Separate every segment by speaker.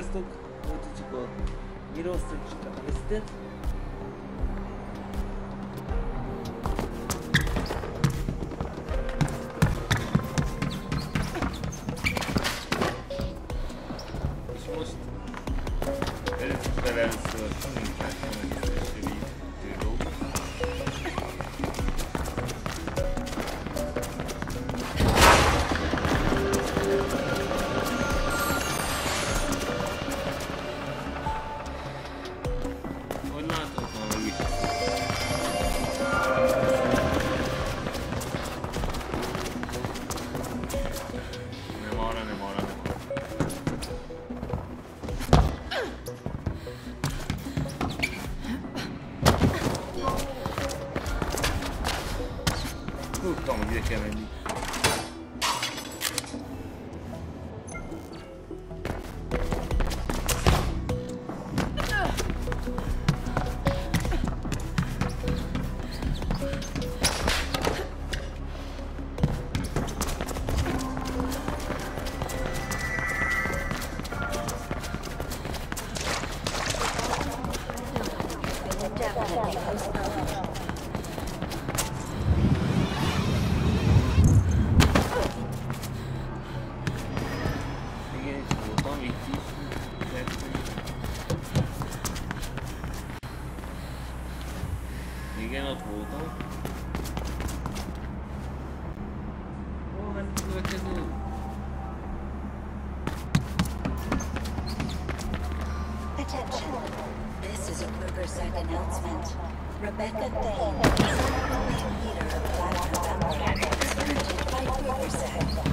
Speaker 1: Białystok, Łódź, Girostock, Estet, Current
Speaker 2: announcement. Rebecca Thane, formerly leader
Speaker 3: of Black November, is by Riverside.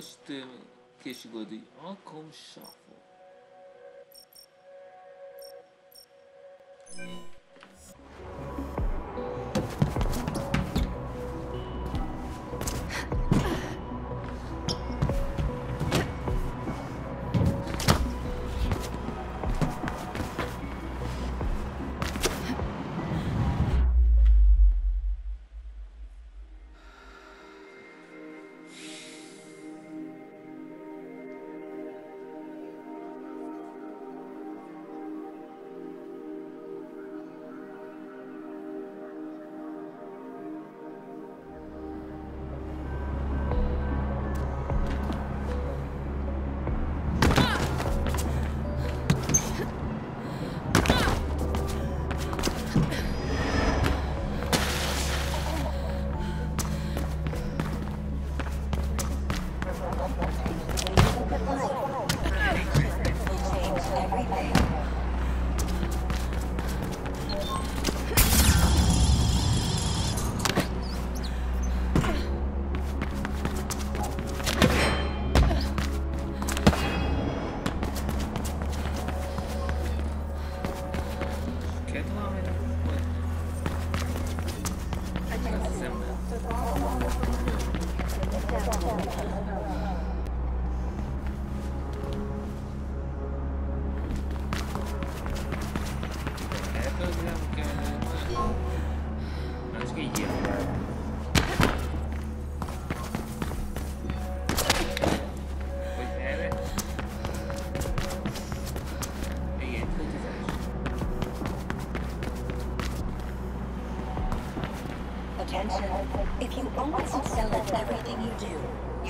Speaker 3: して消しゴディアコンシャフォ。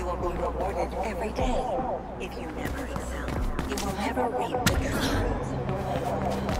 Speaker 3: You will be rewarded every day. If you never excel, you will
Speaker 4: never reap the true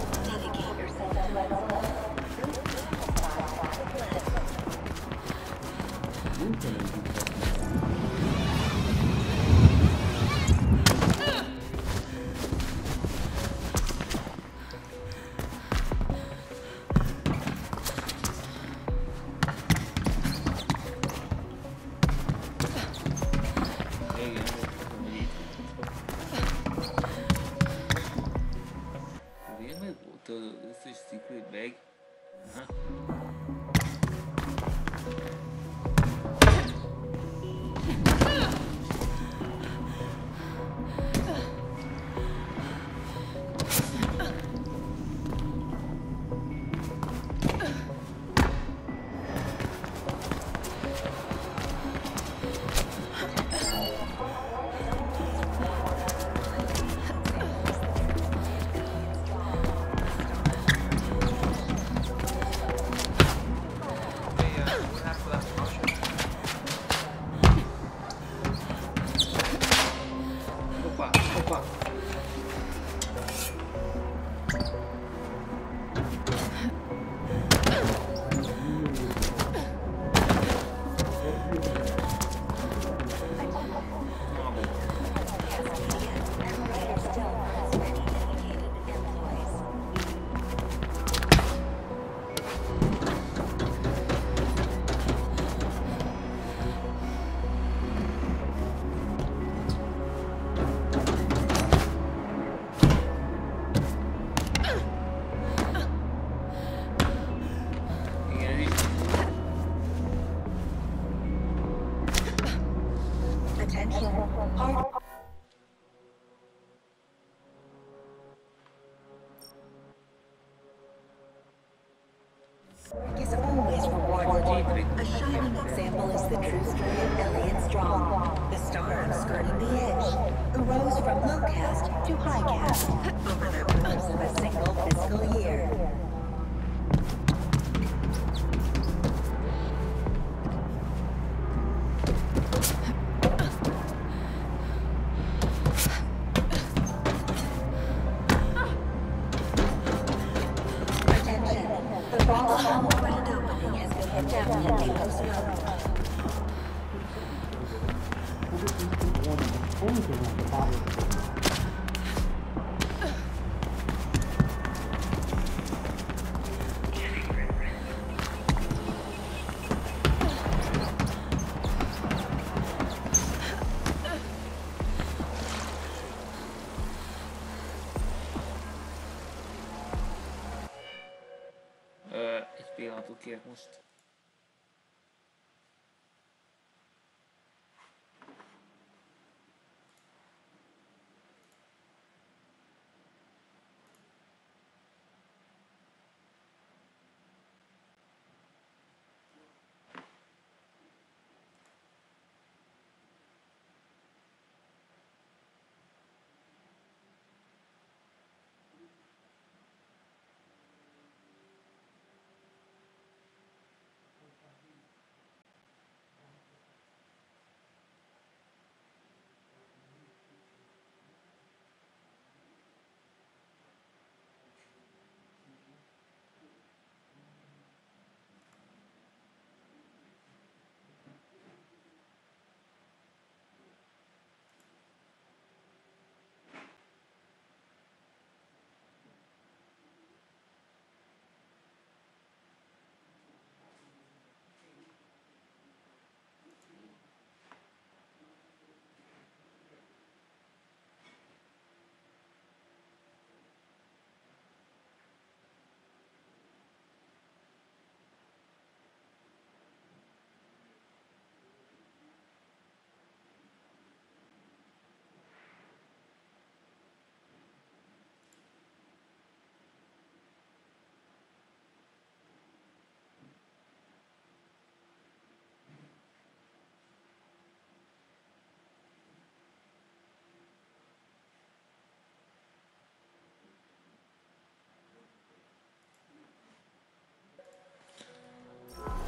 Speaker 4: ezért most.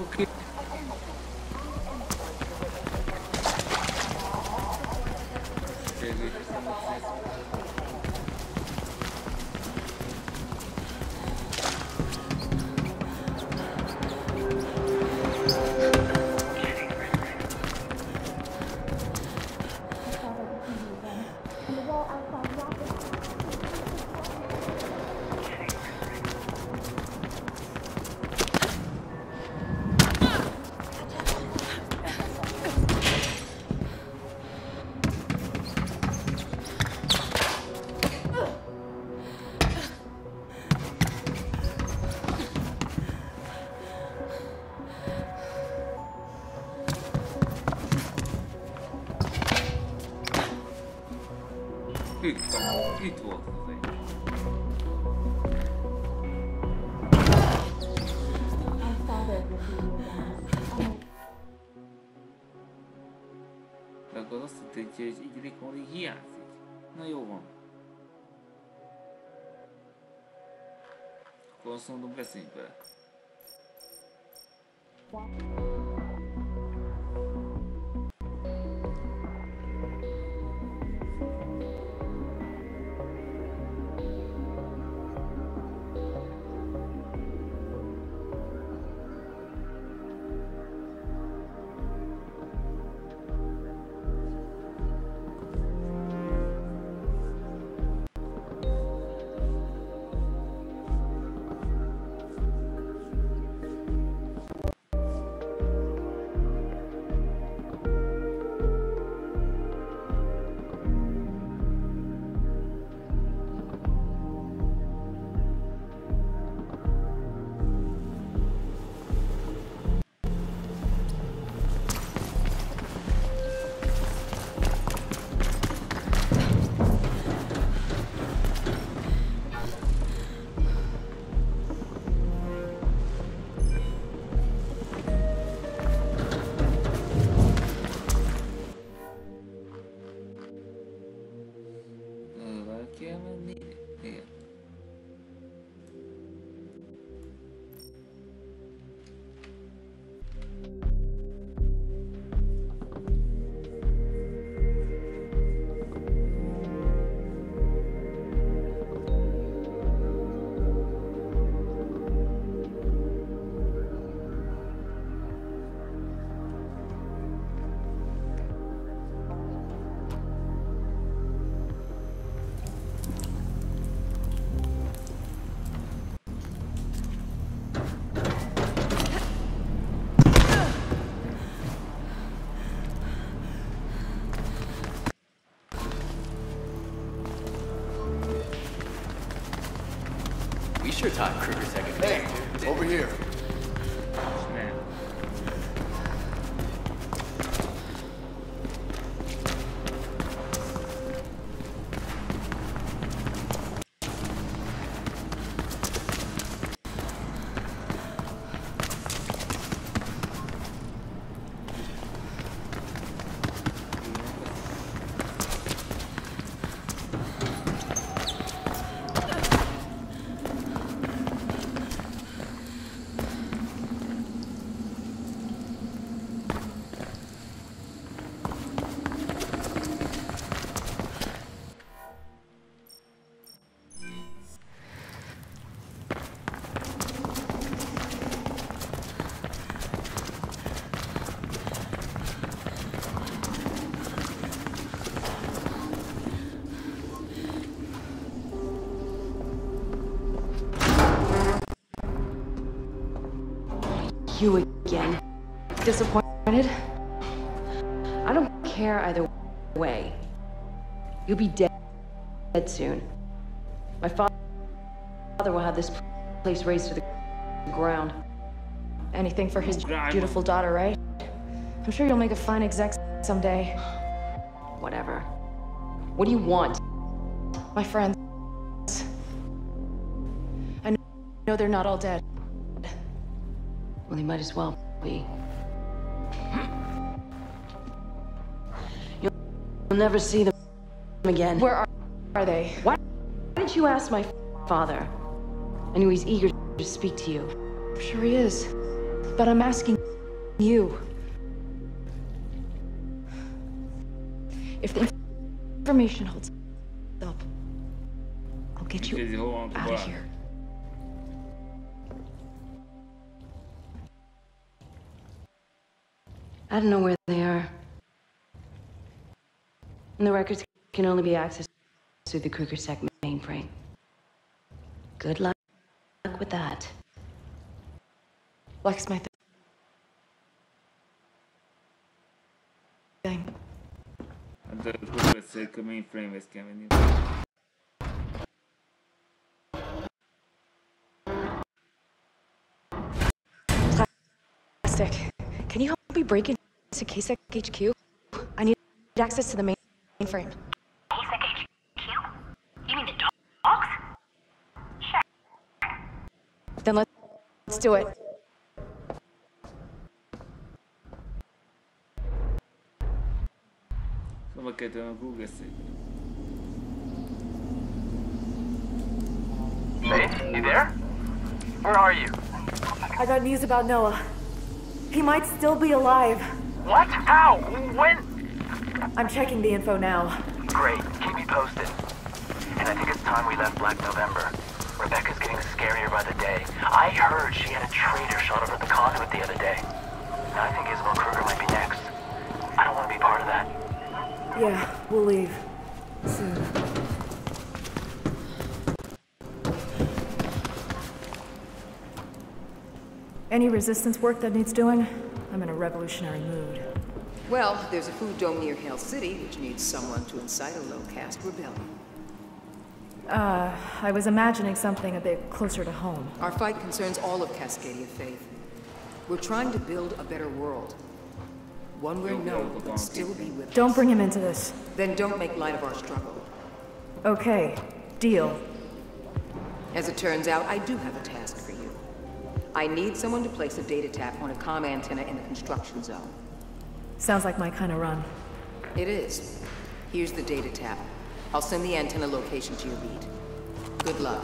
Speaker 1: Okay. Okay, próximo
Speaker 5: de um cacimba. time, crazy. Disappointed? I don't care either way. You'll be dead, dead soon. My fa- father will have this place razed to the ground.
Speaker 6: Anything for his beautiful daughter, right? I'm sure you'll make a fine exec someday.
Speaker 5: Whatever. What do you want?
Speaker 6: My friends. I know they're not all dead.
Speaker 5: Well, they might as well be. You'll never see them again.
Speaker 6: Where are, are they?
Speaker 5: Why why didn't you ask my father? I knew he's eager to speak to you.
Speaker 6: I'm sure he is. But I'm asking you. If the information holds up, I'll get you out of here.
Speaker 5: I don't know where they are. And the records can only be accessed through the KrugerSec mainframe. Good luck with that.
Speaker 6: Blacksmith thing.
Speaker 2: Hát a Google-szék a mainframe-hez kell menni.
Speaker 6: Plastic. Can you help me break into KSEC HQ? I need access to the main mainframe.
Speaker 7: Basic HQ? You mean the dogs?
Speaker 6: Then let's, let's do it.
Speaker 2: Szóval kell tenni Google-szék.
Speaker 8: Faith, you there? Where are you?
Speaker 9: I got news about Noah. He might still be alive.
Speaker 8: What? How? When?
Speaker 9: I'm checking the info now.
Speaker 8: Great. Keep me posted. And I think it's time we left Black November. Rebecca's getting scarier by the day. I heard she had a traitor shot over the conduit the other day. Now I think Isabel Kruger might be next. I don't want to be part of that.
Speaker 9: Yeah, we'll leave. Soon. Any resistance work that needs doing? I'm in a revolutionary mood.
Speaker 10: Well, there's a food dome near Hell City, which needs someone to incite a low-caste rebellion.
Speaker 9: Uh, I was imagining something a bit closer to home.
Speaker 10: Our fight concerns all of Cascadia Faith. We're trying to build a better world. One where no one will still be with
Speaker 9: Don't
Speaker 10: us.
Speaker 9: bring him into this.
Speaker 10: Then don't make light of our struggle.
Speaker 9: Okay, deal.
Speaker 10: As it turns out, I do have a task for you. I need someone to place a data tap on a comm antenna in the construction zone.
Speaker 9: Sounds like my kind of run.
Speaker 10: It is. Here's the data tap. I'll send the antenna location to your beat. Good luck.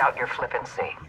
Speaker 10: Without your flippancy.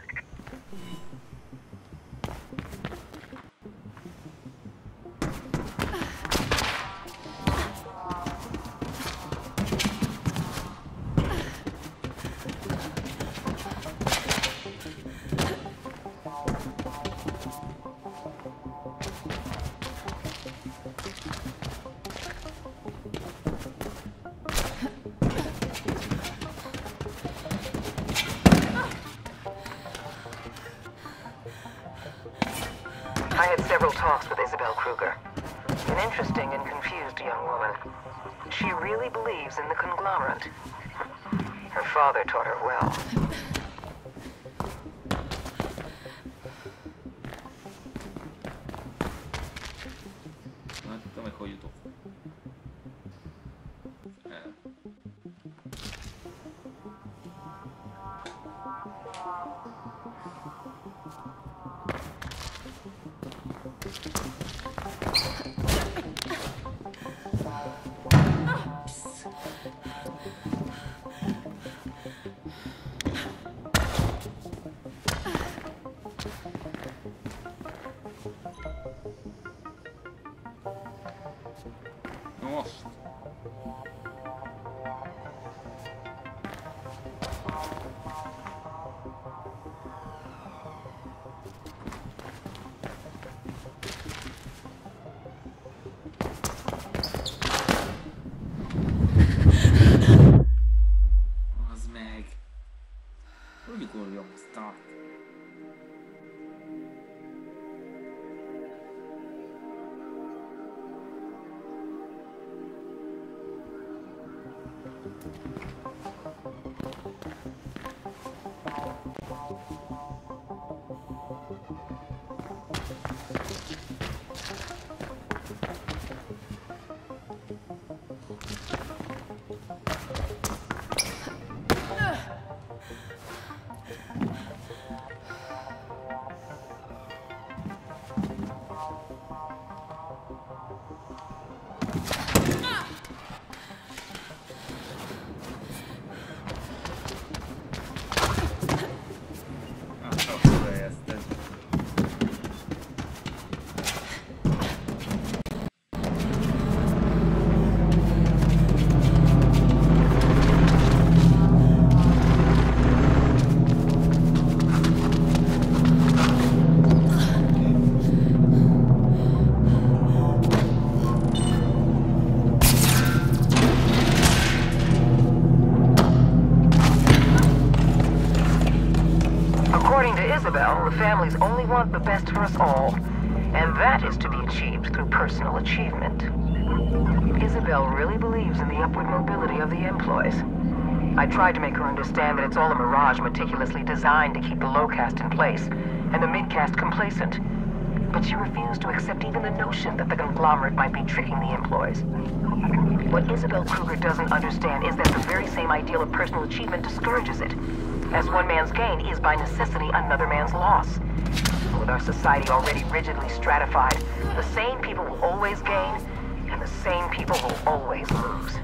Speaker 10: Personal achievement. Isabel really believes in the upward mobility of the employees. I tried to make her understand that it's all a mirage meticulously designed to keep the low caste in place and the mid caste complacent. But she refused to accept even the notion that the conglomerate might be tricking the employees. What Isabel Kruger doesn't understand is that the very same ideal of personal achievement discourages it. as one man's gain is by necessity another man's loss. With our society already rigidly stratified, the same people will always gain, and the same people will always lose.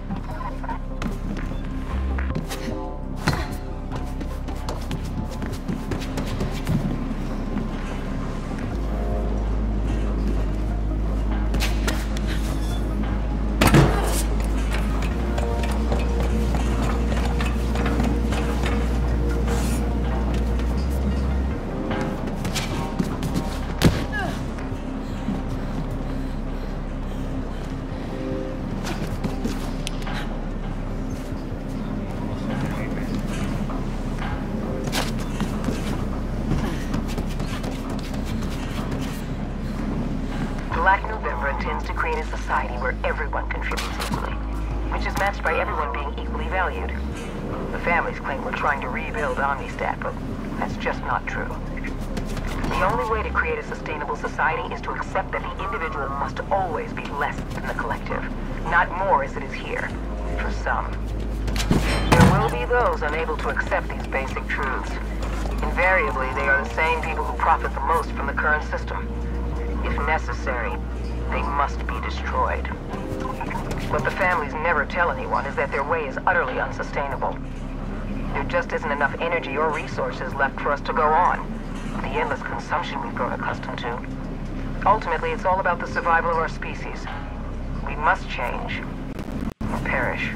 Speaker 10: The only way to create a sustainable society is to accept that the individual must always be less than the collective, not more as it is here, for some. There will be those unable to accept these basic truths. Invariably, they are the same people who profit the most from the current system. If necessary, they must be destroyed. What the families never tell anyone is that their way is utterly unsustainable. There just isn't enough energy or resources left for us to go on. Endless consumption we've grown accustomed to. Ultimately, it's all about the survival of our species. We must change. Or perish.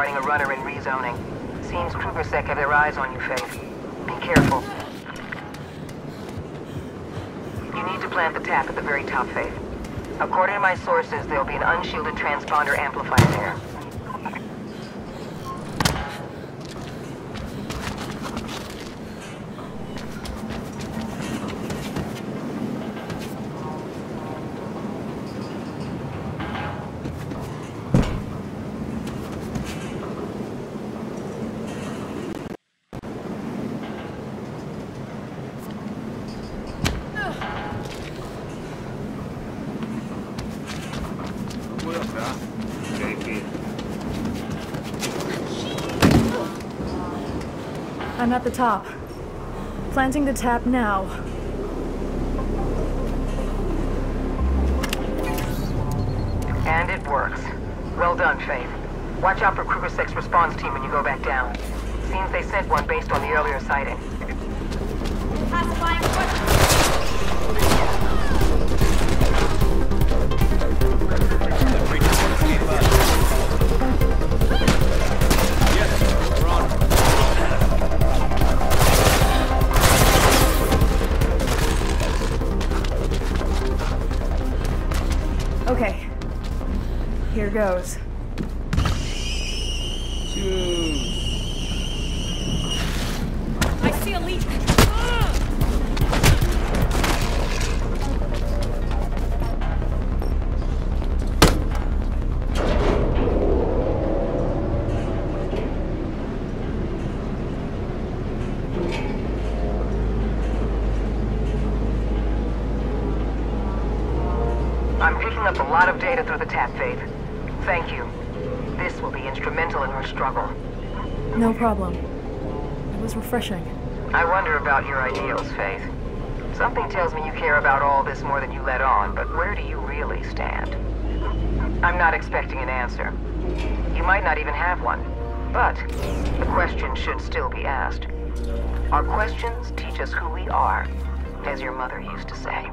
Speaker 10: Regarding a runner in rezoning. Seems KrugerSec have their eyes on you, Faith. Be careful. You need to plant the tap at the very top, Faith. According to my sources, there'll be an unshielded transponder amplifier there.
Speaker 9: I'm at the top. Planting the tap now.
Speaker 10: And it works. Well done, Faith. Watch out for KrugerSec's response team when you go back down. Seems they sent one based on the earlier sighting.
Speaker 9: Okay. Goes. Refreshing.
Speaker 10: I wonder about your ideals, Faith. Something tells me you care about all this more than you let on, but where do you really stand? I'm not expecting an answer. You might not even have one. But the question should still be asked. Our questions teach us who we are, as your mother used to say.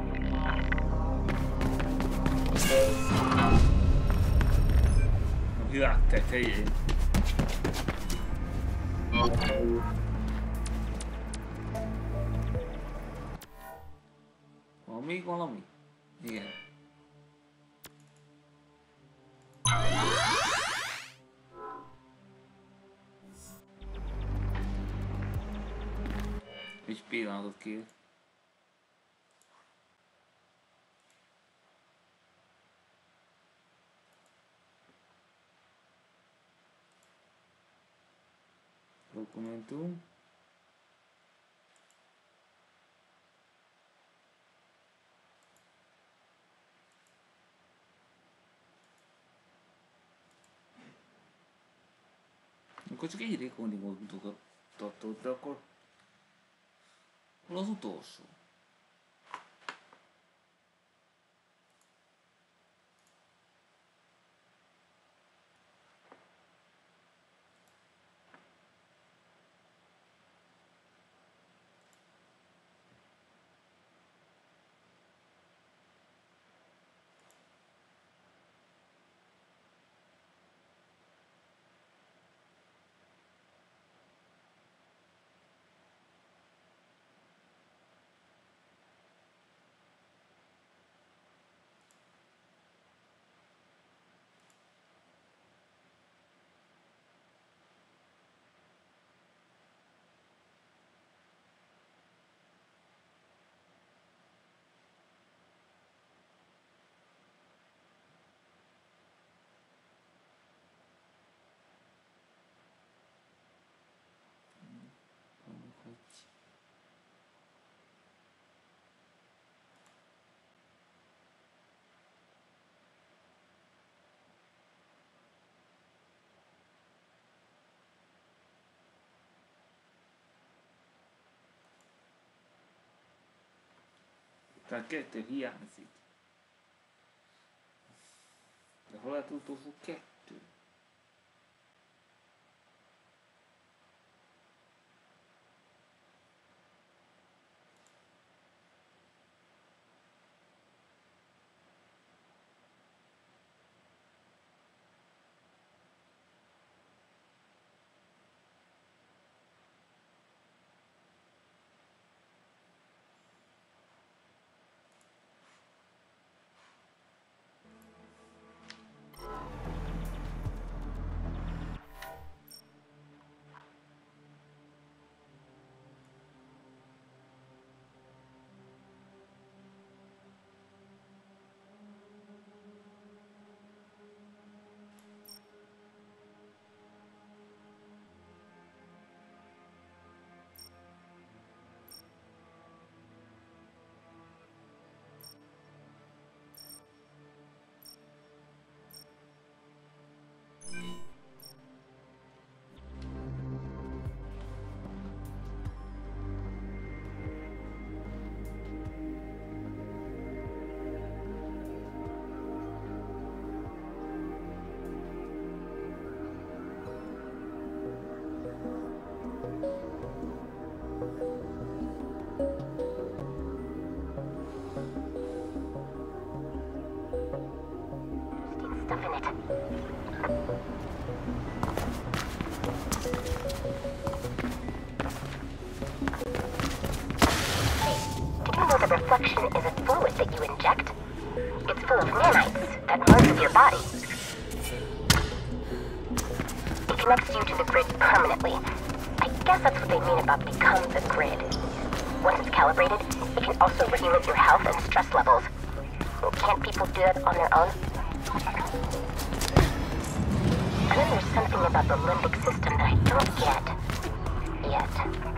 Speaker 1: Hyvä tetejé. respirando aqui. Documento Não consegui rir com o negócio do doutor da cor los Taquete, guía, así. Rola tudo o
Speaker 7: Stuff in it. You know that reflection is a fluid that you inject? It's full of nanites that
Speaker 2: merge with your body. It connects you to the grid permanently. I guess that's what they mean about become the grid. Once it's calibrated, it can also regulate your health and stress levels. Can't people do that on their own? Then there's something about the limbic system that I don't get. Yet.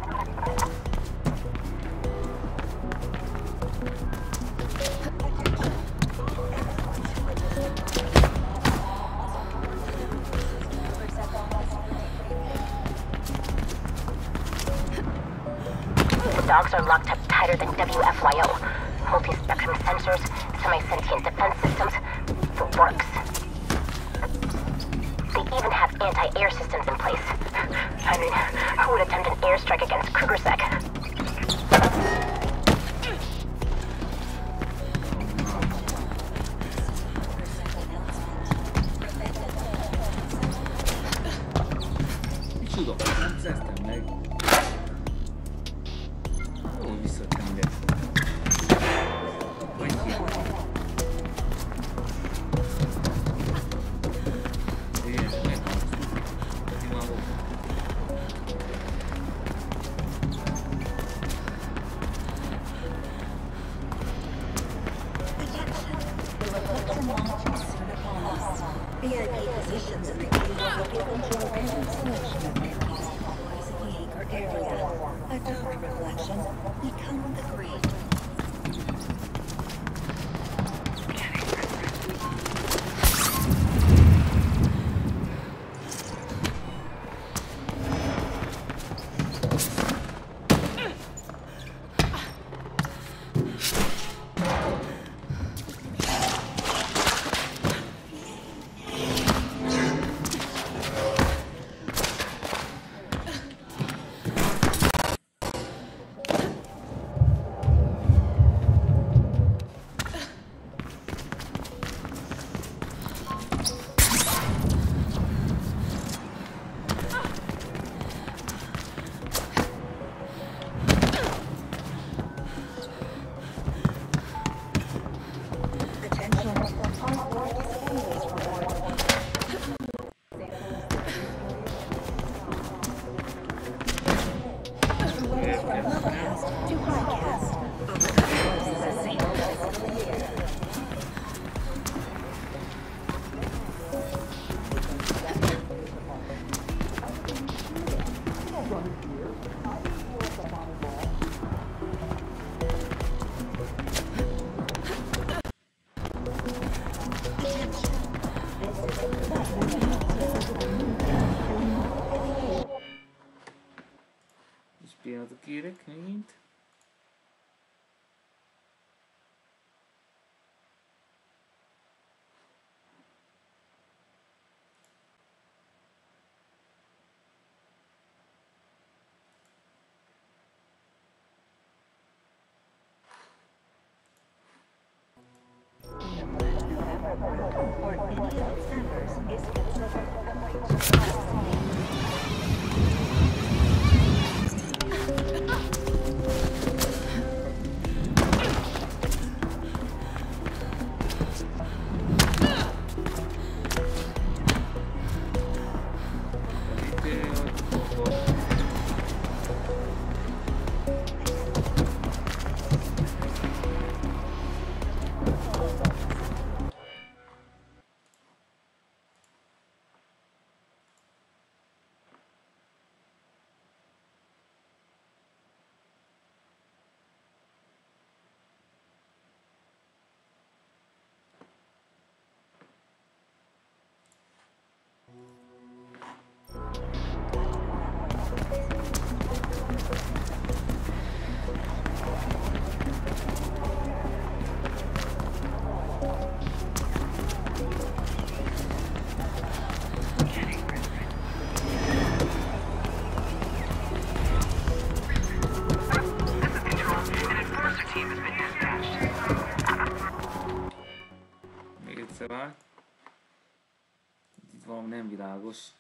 Speaker 1: Dragos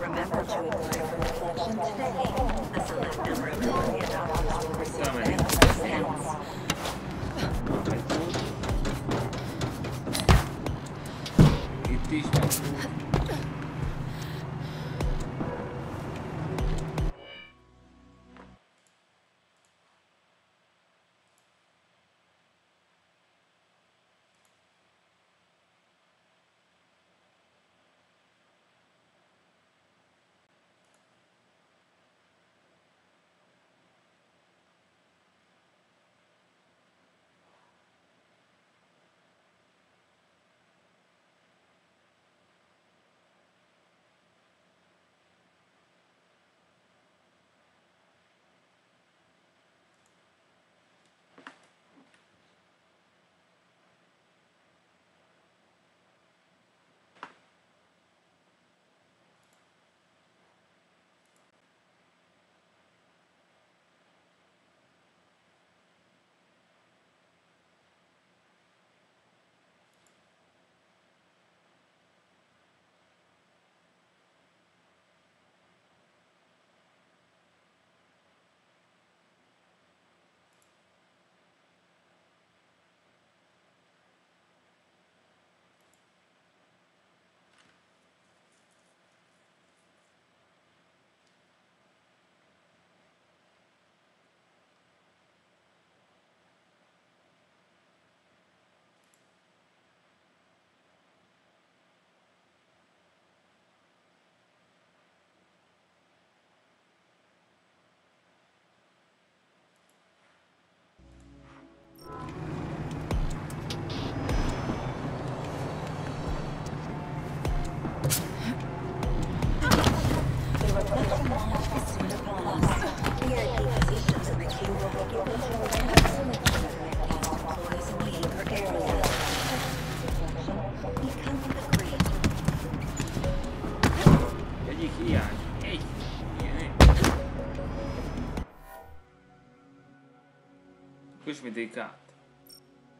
Speaker 2: Remember to apply for reflection today.
Speaker 1: Ismételjük át.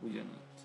Speaker 1: Ugyanott.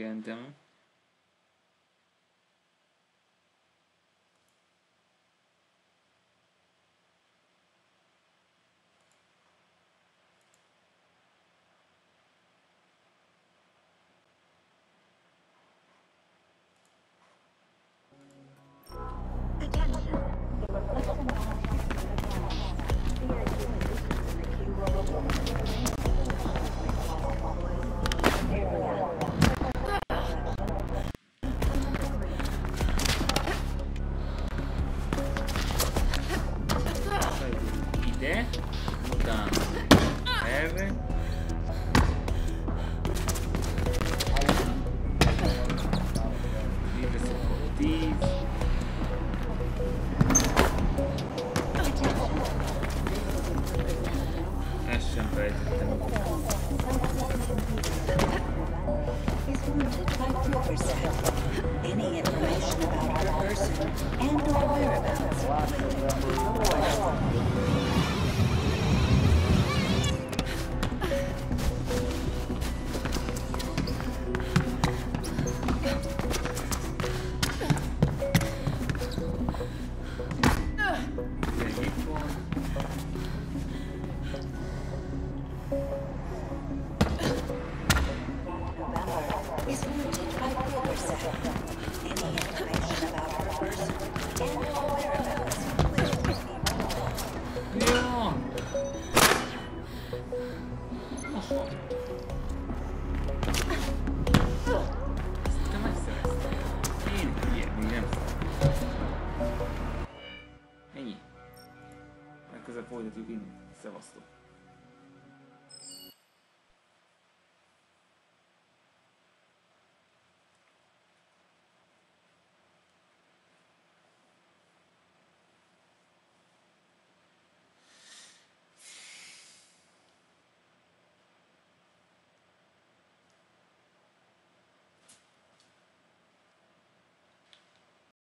Speaker 2: Oké, dai,